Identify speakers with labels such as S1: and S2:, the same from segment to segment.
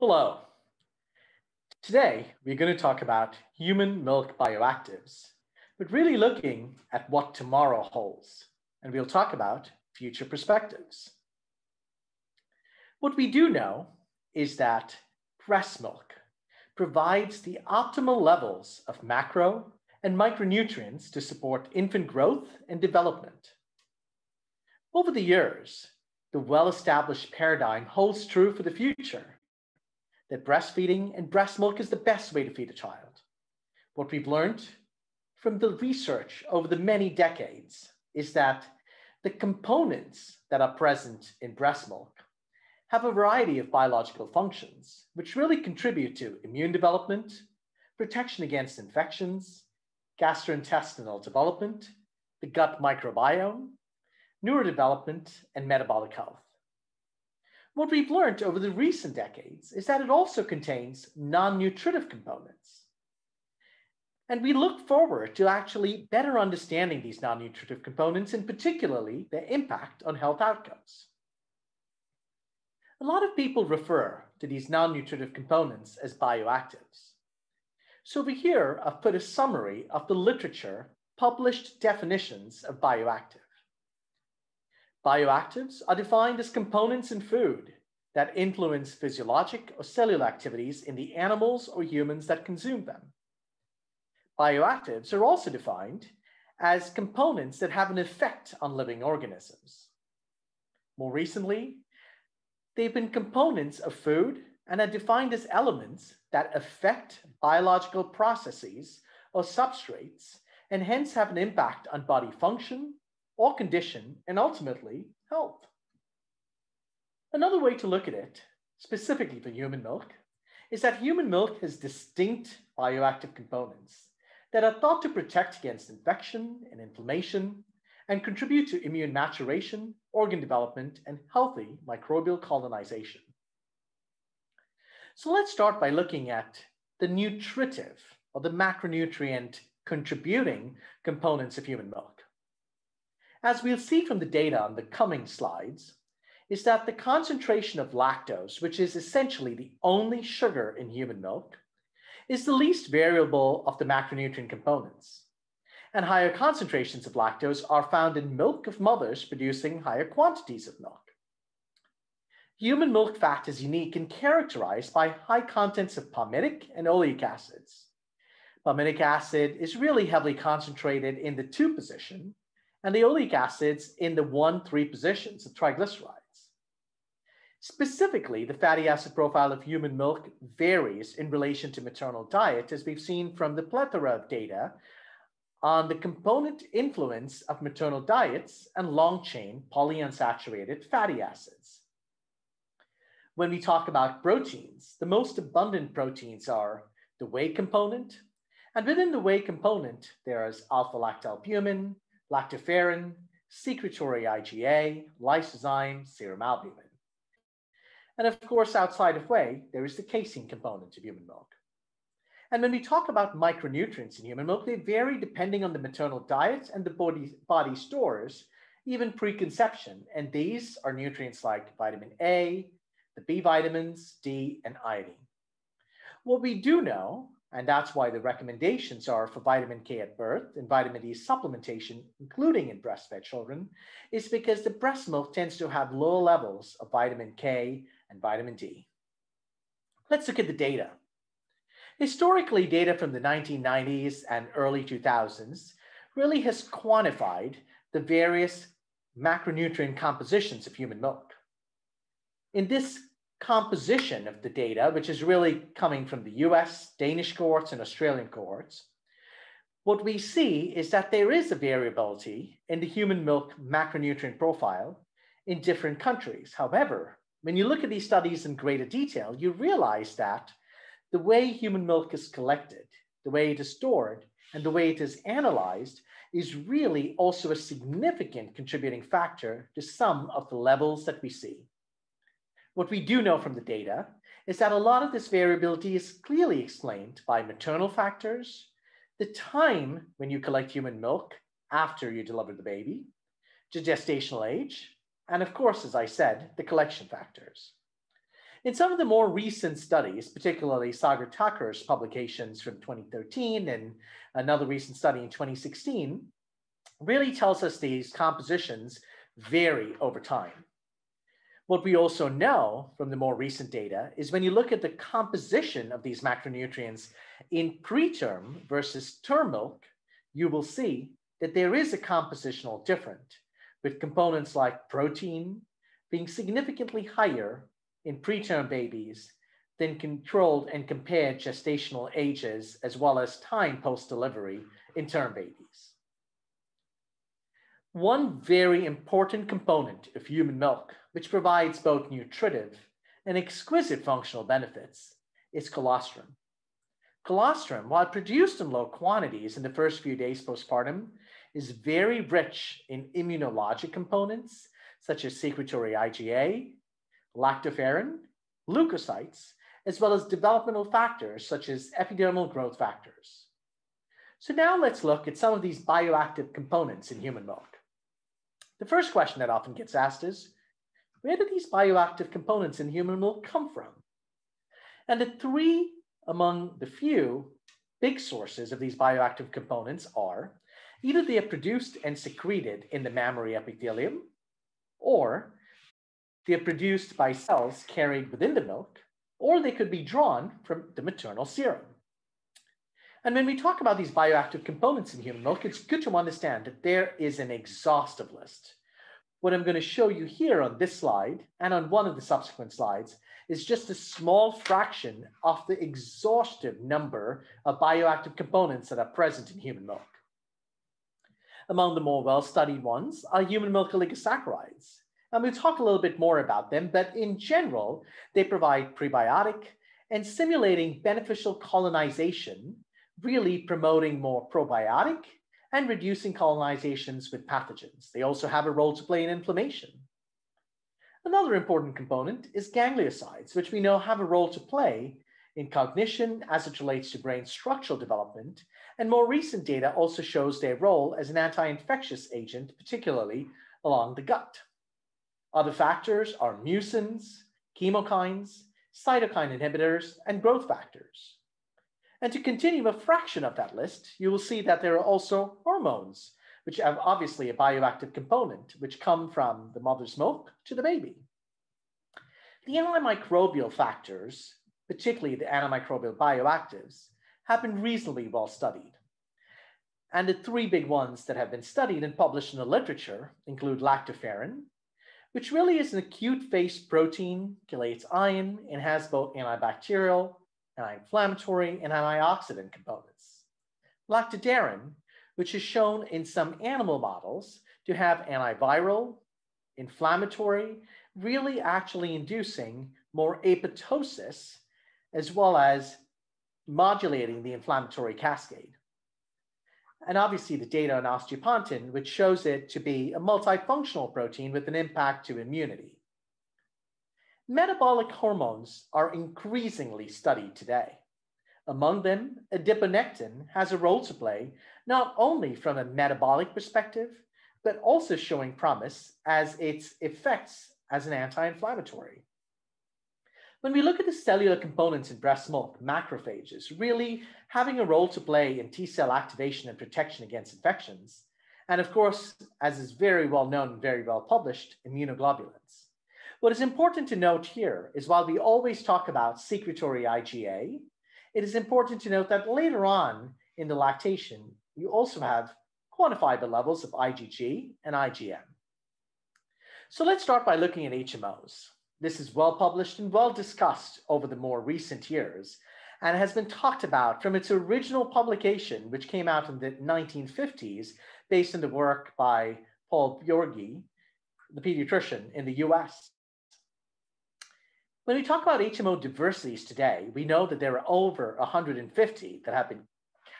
S1: Hello. Today, we're going to talk about human milk bioactives, but really looking at what tomorrow holds. And we'll talk about future perspectives. What we do know is that breast milk provides the optimal levels of macro and micronutrients to support infant growth and development. Over the years, the well-established paradigm holds true for the future, that breastfeeding and breast milk is the best way to feed a child. What we've learned from the research over the many decades is that the components that are present in breast milk have a variety of biological functions, which really contribute to immune development, protection against infections, gastrointestinal development, the gut microbiome, neurodevelopment, and metabolic health. What we've learned over the recent decades is that it also contains non-nutritive components. And we look forward to actually better understanding these non-nutritive components and particularly their impact on health outcomes. A lot of people refer to these non-nutritive components as bioactives. So over here, I've put a summary of the literature published definitions of bioactive. Bioactives are defined as components in food that influence physiologic or cellular activities in the animals or humans that consume them. Bioactives are also defined as components that have an effect on living organisms. More recently, they've been components of food and are defined as elements that affect biological processes or substrates and hence have an impact on body function or condition and ultimately health. Another way to look at it, specifically for human milk, is that human milk has distinct bioactive components that are thought to protect against infection and inflammation and contribute to immune maturation, organ development, and healthy microbial colonization. So let's start by looking at the nutritive or the macronutrient contributing components of human milk. As we'll see from the data on the coming slides, is that the concentration of lactose, which is essentially the only sugar in human milk, is the least variable of the macronutrient components. And higher concentrations of lactose are found in milk of mothers producing higher quantities of milk. Human milk fat is unique and characterized by high contents of palmitic and oleic acids. Palmitic acid is really heavily concentrated in the two position, and the oleic acids in the one, three positions of triglycerides. Specifically, the fatty acid profile of human milk varies in relation to maternal diet, as we've seen from the plethora of data on the component influence of maternal diets and long-chain polyunsaturated fatty acids. When we talk about proteins, the most abundant proteins are the whey component, and within the whey component, there is alpha-lactalbumin, lactoferrin, secretory IgA, lysozyme, serum albumin. And of course, outside of whey, there is the casein component of human milk. And when we talk about micronutrients in human milk, they vary depending on the maternal diet and the body, body stores, even preconception. And these are nutrients like vitamin A, the B vitamins, D, and iodine. What we do know, and that's why the recommendations are for vitamin K at birth and vitamin D supplementation, including in breastfed children, is because the breast milk tends to have low levels of vitamin K and vitamin D. Let's look at the data. Historically, data from the 1990s and early 2000s really has quantified the various macronutrient compositions of human milk. In this composition of the data, which is really coming from the US, Danish cohorts, and Australian cohorts, what we see is that there is a variability in the human milk macronutrient profile in different countries. However, when you look at these studies in greater detail, you realize that the way human milk is collected, the way it is stored, and the way it is analyzed is really also a significant contributing factor to some of the levels that we see. What we do know from the data is that a lot of this variability is clearly explained by maternal factors, the time when you collect human milk after you deliver the baby, the gestational age, and of course, as I said, the collection factors. In some of the more recent studies, particularly Sagar Thakur's publications from 2013 and another recent study in 2016, really tells us these compositions vary over time. What we also know from the more recent data is when you look at the composition of these macronutrients in preterm versus term milk, you will see that there is a compositional difference, with components like protein being significantly higher in preterm babies than controlled and compared gestational ages as well as time post-delivery in term babies. One very important component of human milk, which provides both nutritive and exquisite functional benefits, is colostrum. Colostrum, while produced in low quantities in the first few days postpartum, is very rich in immunologic components such as secretory IgA, lactoferrin, leukocytes, as well as developmental factors such as epidermal growth factors. So now let's look at some of these bioactive components in human milk. The first question that often gets asked is, where do these bioactive components in human milk come from? And the three among the few big sources of these bioactive components are either they are produced and secreted in the mammary epithelium, or they're produced by cells carried within the milk, or they could be drawn from the maternal serum. And when we talk about these bioactive components in human milk, it's good to understand that there is an exhaustive list. What I'm going to show you here on this slide and on one of the subsequent slides is just a small fraction of the exhaustive number of bioactive components that are present in human milk. Among the more well-studied ones are human milk oligosaccharides, and we'll talk a little bit more about them, but in general, they provide prebiotic and stimulating beneficial colonization, really promoting more probiotic and reducing colonizations with pathogens. They also have a role to play in inflammation. Another important component is gangliosides, which we know have a role to play in cognition as it relates to brain structural development, and more recent data also shows their role as an anti-infectious agent, particularly along the gut. Other factors are mucins, chemokines, cytokine inhibitors, and growth factors. And to continue a fraction of that list, you will see that there are also hormones, which have obviously a bioactive component, which come from the mother's milk to the baby. The antimicrobial factors, particularly the antimicrobial bioactives, have been reasonably well studied. And the three big ones that have been studied and published in the literature include lactoferrin, which really is an acute phase protein, chelates iron, and has both antibacterial, anti-inflammatory, and antioxidant components. Lactoferrin, which is shown in some animal models to have antiviral, inflammatory, really actually inducing more apoptosis, as well as modulating the inflammatory cascade and obviously the data on osteopontin, which shows it to be a multifunctional protein with an impact to immunity. Metabolic hormones are increasingly studied today. Among them, adiponectin has a role to play, not only from a metabolic perspective, but also showing promise as its effects as an anti-inflammatory. When we look at the cellular components in breast milk, macrophages really having a role to play in T cell activation and protection against infections. And of course, as is very well known and very well published, immunoglobulins. What is important to note here is while we always talk about secretory IgA, it is important to note that later on in the lactation, you also have quantifiable levels of IgG and IgM. So let's start by looking at HMOs. This is well published and well discussed over the more recent years and has been talked about from its original publication, which came out in the 1950s, based on the work by Paul György, the pediatrician in the US. When we talk about HMO diversities today, we know that there are over 150 that have been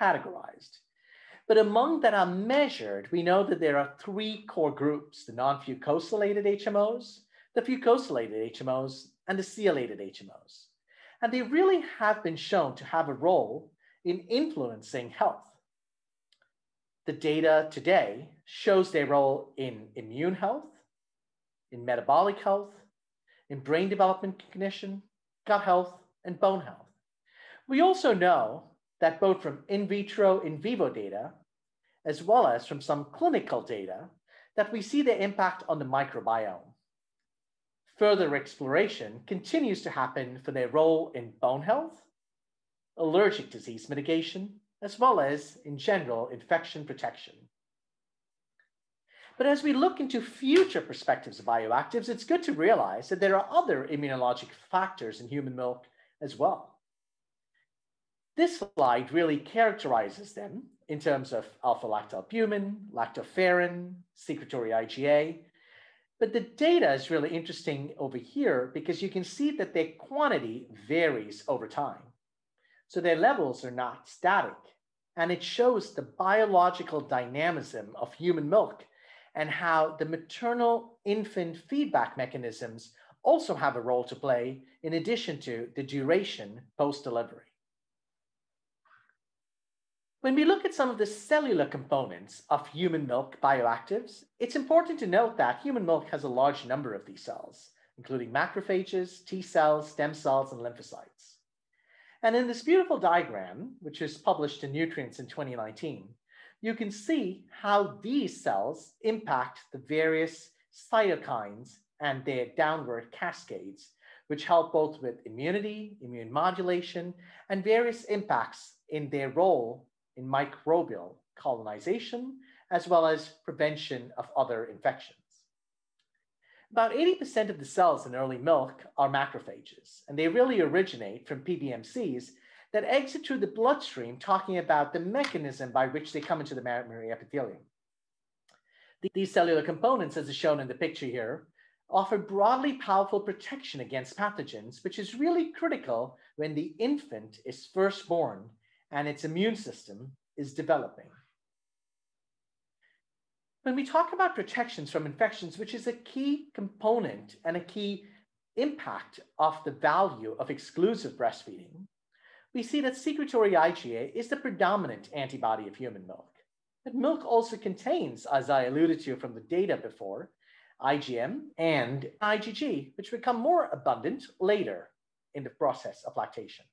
S1: categorized. But among that are measured, we know that there are three core groups, the non-fucosylated HMOs, the fucosylated HMOs, and the sialylated HMOs. And they really have been shown to have a role in influencing health. The data today shows their role in immune health, in metabolic health, in brain development cognition, gut health, and bone health. We also know that both from in vitro, in vivo data, as well as from some clinical data, that we see the impact on the microbiome. Further exploration continues to happen for their role in bone health, allergic disease mitigation, as well as, in general, infection protection. But as we look into future perspectives of bioactives, it's good to realize that there are other immunologic factors in human milk as well. This slide really characterizes them in terms of alpha-lactalbumin, lactoferrin, secretory IgA. But the data is really interesting over here because you can see that their quantity varies over time. So their levels are not static. And it shows the biological dynamism of human milk and how the maternal infant feedback mechanisms also have a role to play in addition to the duration post-delivery. When we look at some of the cellular components of human milk bioactives, it's important to note that human milk has a large number of these cells, including macrophages, T cells, stem cells, and lymphocytes. And in this beautiful diagram, which was published in Nutrients in 2019, you can see how these cells impact the various cytokines and their downward cascades, which help both with immunity, immune modulation, and various impacts in their role in microbial colonization, as well as prevention of other infections. About 80% of the cells in early milk are macrophages, and they really originate from PBMCs that exit through the bloodstream, talking about the mechanism by which they come into the mammary epithelium. These cellular components, as is shown in the picture here, offer broadly powerful protection against pathogens, which is really critical when the infant is first born and its immune system is developing. When we talk about protections from infections, which is a key component and a key impact of the value of exclusive breastfeeding, we see that secretory IgA is the predominant antibody of human milk. But milk also contains, as I alluded to from the data before, IgM and IgG, which become more abundant later in the process of lactation.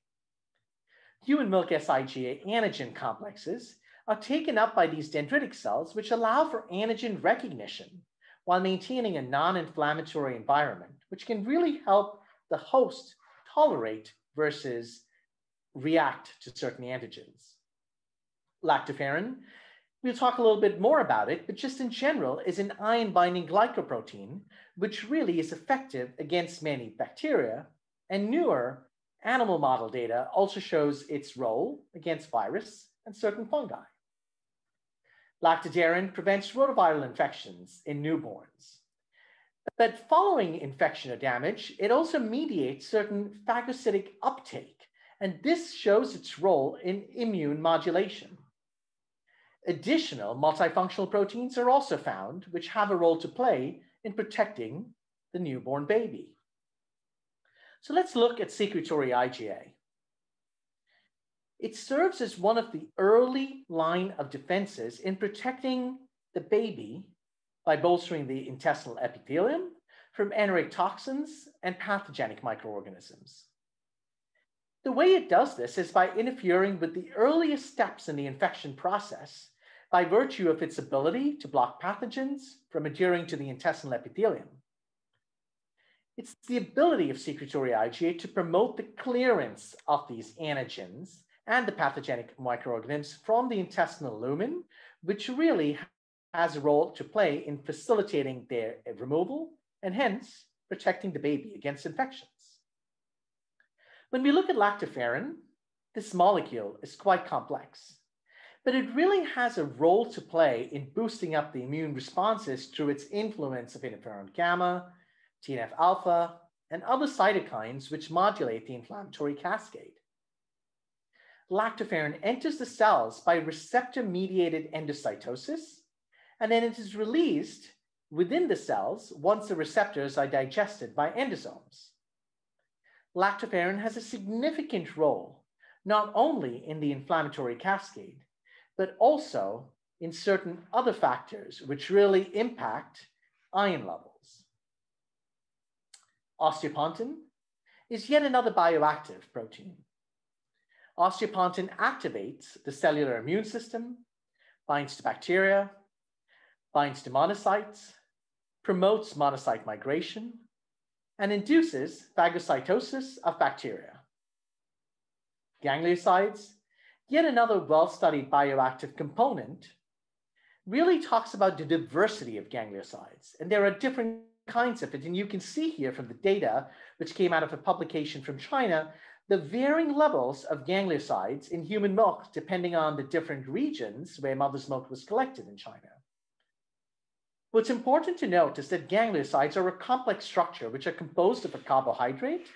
S1: Human milk SIGA antigen complexes are taken up by these dendritic cells, which allow for antigen recognition while maintaining a non-inflammatory environment, which can really help the host tolerate versus react to certain antigens. Lactoferrin, we'll talk a little bit more about it, but just in general is an iron-binding glycoprotein, which really is effective against many bacteria. And newer animal model data also shows its role against virus and certain fungi. Lactoferrin prevents rotaviral infections in newborns. But following infection or damage, it also mediates certain phagocytic uptake and this shows its role in immune modulation. Additional multifunctional proteins are also found, which have a role to play in protecting the newborn baby. So let's look at secretory IgA. It serves as one of the early line of defenses in protecting the baby by bolstering the intestinal epithelium from enteric toxins and pathogenic microorganisms. The way it does this is by interfering with the earliest steps in the infection process by virtue of its ability to block pathogens from adhering to the intestinal epithelium. It's the ability of secretory IgA to promote the clearance of these antigens and the pathogenic microorganisms from the intestinal lumen, which really has a role to play in facilitating their removal and hence protecting the baby against infection. When we look at lactoferrin, this molecule is quite complex, but it really has a role to play in boosting up the immune responses through its influence of interferon gamma, TNF alpha, and other cytokines which modulate the inflammatory cascade. Lactoferrin enters the cells by receptor-mediated endocytosis, and then it is released within the cells once the receptors are digested by endosomes lactoferrin has a significant role, not only in the inflammatory cascade, but also in certain other factors which really impact iron levels. Osteopontin is yet another bioactive protein. Osteopontin activates the cellular immune system, binds to bacteria, binds to monocytes, promotes monocyte migration, and induces phagocytosis of bacteria. Gangliosides, yet another well-studied bioactive component, really talks about the diversity of gangliosides. And there are different kinds of it. And you can see here from the data, which came out of a publication from China, the varying levels of gangliosides in human milk, depending on the different regions where mother's milk was collected in China. What's important to note is that gangliosides are a complex structure which are composed of a carbohydrate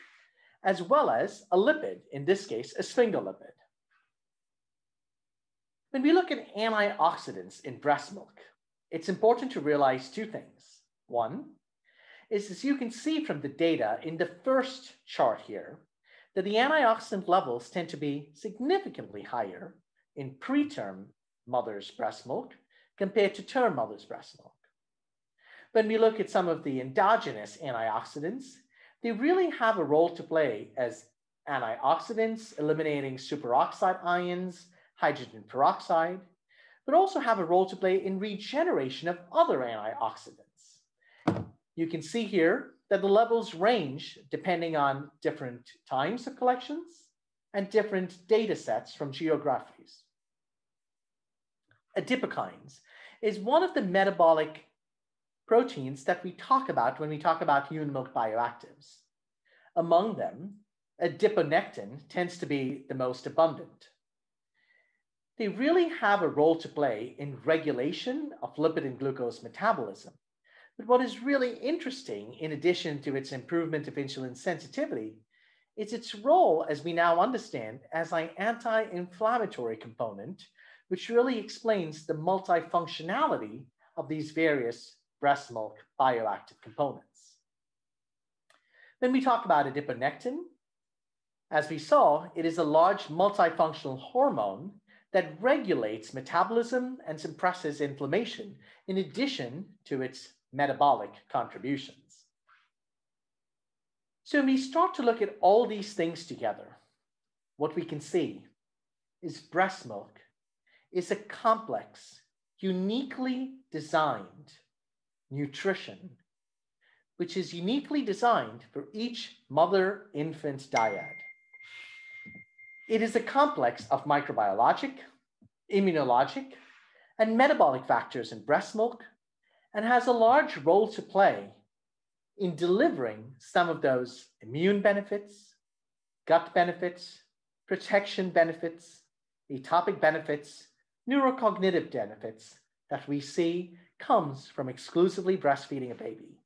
S1: as well as a lipid, in this case, a sphingolipid. When we look at antioxidants in breast milk, it's important to realize two things. One is, as you can see from the data in the first chart here, that the antioxidant levels tend to be significantly higher in preterm mother's breast milk compared to term mother's breast milk. When we look at some of the endogenous antioxidants, they really have a role to play as antioxidants, eliminating superoxide ions, hydrogen peroxide, but also have a role to play in regeneration of other antioxidants. You can see here that the levels range depending on different times of collections and different data sets from geographies. Adipokines is one of the metabolic proteins that we talk about when we talk about human milk bioactives. Among them, adiponectin tends to be the most abundant. They really have a role to play in regulation of lipid and glucose metabolism. But what is really interesting, in addition to its improvement of insulin sensitivity, is its role, as we now understand, as an anti-inflammatory component, which really explains the multifunctionality of these various breast milk bioactive components. When we talk about adiponectin, as we saw, it is a large multifunctional hormone that regulates metabolism and suppresses inflammation in addition to its metabolic contributions. So when we start to look at all these things together, what we can see is breast milk is a complex, uniquely designed nutrition, which is uniquely designed for each mother-infant dyad. It is a complex of microbiologic, immunologic, and metabolic factors in breast milk and has a large role to play in delivering some of those immune benefits, gut benefits, protection benefits, atopic benefits, neurocognitive benefits that we see comes from exclusively breastfeeding a baby.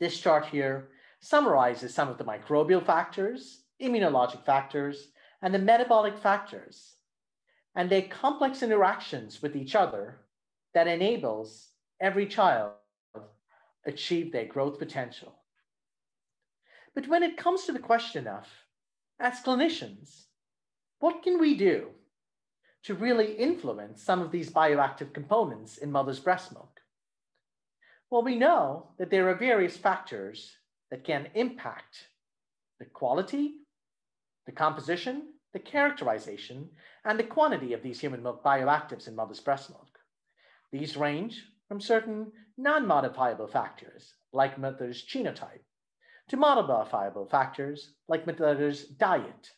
S1: This chart here summarizes some of the microbial factors, immunologic factors, and the metabolic factors, and their complex interactions with each other that enables every child achieve their growth potential. But when it comes to the question of, as clinicians, what can we do to really influence some of these bioactive components in mother's breast milk? Well, we know that there are various factors that can impact the quality, the composition, the characterization, and the quantity of these human milk bioactives in mother's breast milk. These range from certain non-modifiable factors, like mother's genotype, to modifiable factors like mother's diet,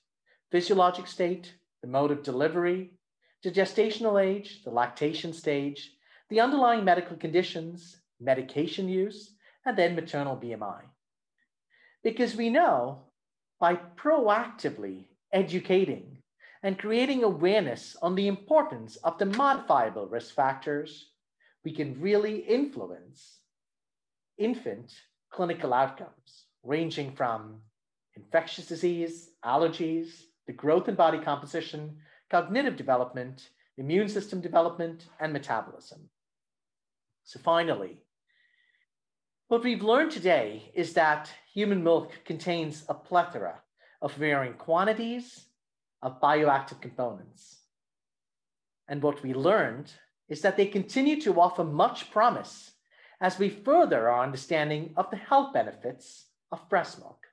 S1: physiologic state, the mode of delivery, to gestational age, the lactation stage, the underlying medical conditions, medication use, and then maternal BMI. Because we know by proactively educating and creating awareness on the importance of the modifiable risk factors, we can really influence infant clinical outcomes, ranging from infectious disease, allergies, the growth and body composition, cognitive development, immune system development, and metabolism. So finally, what we've learned today is that human milk contains a plethora of varying quantities of bioactive components. And what we learned is that they continue to offer much promise as we further our understanding of the health benefits of breast milk.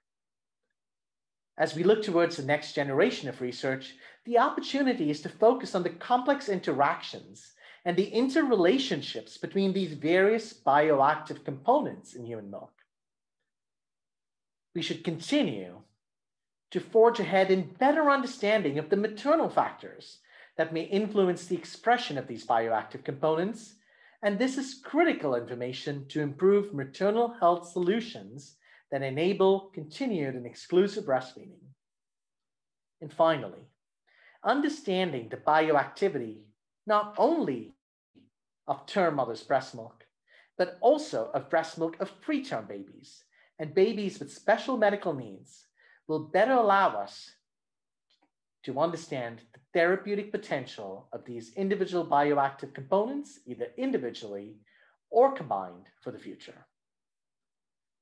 S1: As we look towards the next generation of research, the opportunity is to focus on the complex interactions and the interrelationships between these various bioactive components in human milk. We should continue to forge ahead in better understanding of the maternal factors that may influence the expression of these bioactive components, and this is critical information to improve maternal health solutions that enable continued and exclusive breastfeeding. And finally, understanding the bioactivity not only of term mother's breast milk, but also of breast milk of preterm babies and babies with special medical needs will better allow us to understand the therapeutic potential of these individual bioactive components, either individually or combined for the future.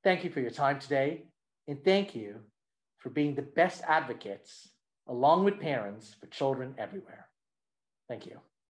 S1: Thank you for your time today, and thank you for being the best advocates, along with parents, for children everywhere. Thank you.